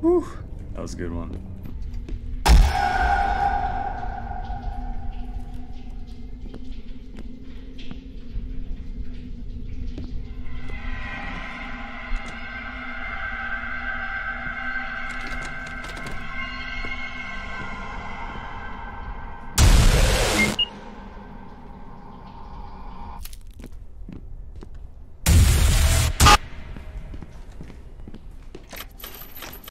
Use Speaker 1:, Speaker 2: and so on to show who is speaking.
Speaker 1: Whew, that was a good one.